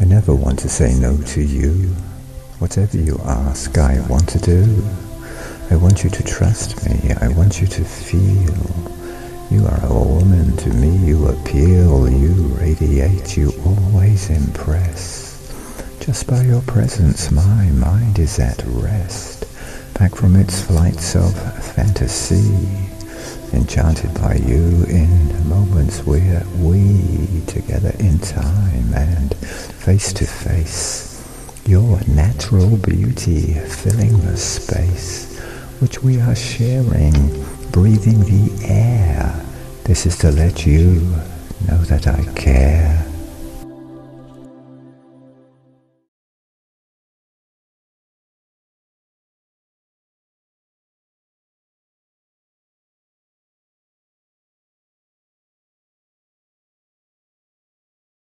I never want to say no to you. Whatever you ask, I want to do. I want you to trust me. I want you to feel. You are a woman to me. You appeal. You radiate. You always impress. Just by your presence, my mind is at rest. Back from its flights of fantasy enchanted by you in moments where we together in time and face to face. Your natural beauty filling the space which we are sharing breathing the air. This is to let you know that I care